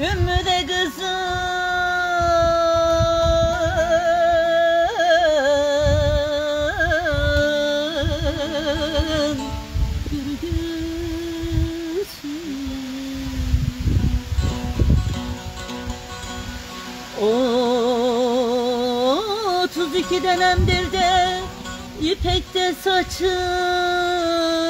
Ümmü de kızım. Bir Otuz iki denemdir de İpekte saçım.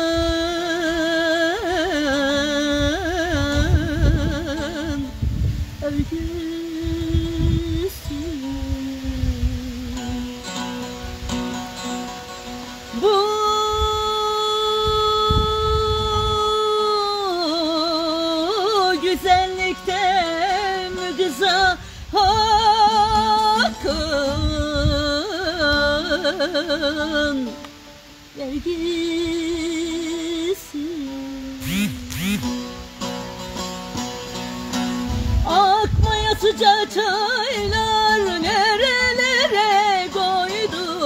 Güzellikte mügıza hakkın vergisi. Akmaya sıcak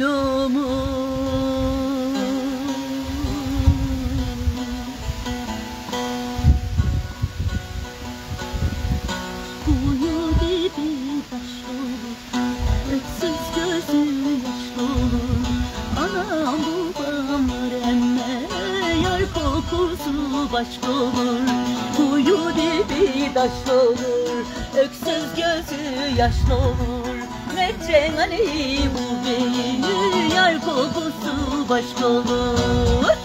boylumu Kuyu gibi taş olur Öksüz gözü yaşlı olur. Anam babam emme Yar kokusu başka olur. Kuyu dibi taş olur Öksüz gözü yaşlı olur. Meccen Ali bu kokusu başka olur.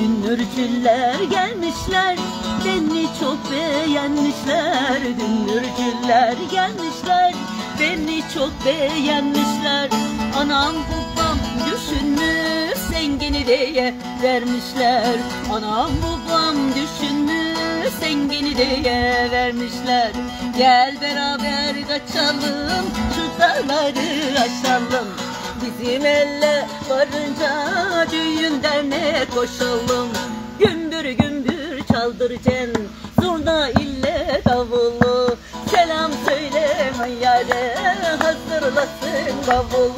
Dünürcüler gelmişler Beni çok beğenmişler. Dünürcüler gelmişler Beni çok beğenmişler. Anam babam düşünmüş Zengini diye vermişler. Anam babam düşünmüş Zengini diye vermişler. Gel beraber kaçalım Şu dağları aşalım. Bizim elle varınca düğün dernek koşalım. Gümbür gümbür çaldıracaksın zurna ille davulu. Selam söyle yare hazırlasın bavulu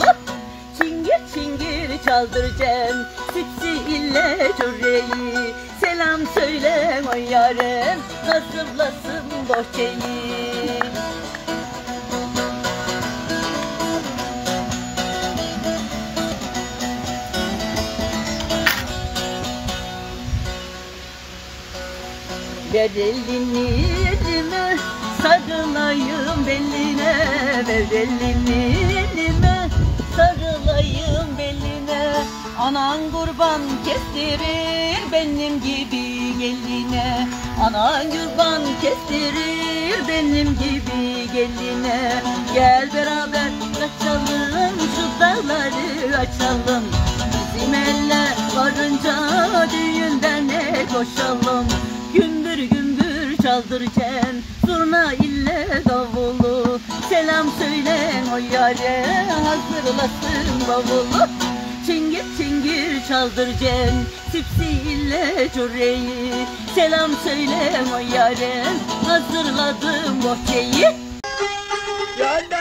çaldıracaksın sipsi ille çöreği Selam söyle yare hazırlasın bohçayı Ver elini elime sarılayım beline. Ver elini elime sarılayım Anan kurban kestirir benim gibi geline. Anan kurban kestirir benim gibi geline. Gel beraber kaçalım şu dağları açalım. Bizim eller varınca düğünden ne koşalım. Gümbür gümbür çaldıracaksın Zurna ille davulu. Selam söyle o yare Hazırlasın bavulu Çingir çingir çaldır cem. Sipsiyle cüreyi Selam söyleme yarem Hazırladım bohçeyi. Gel.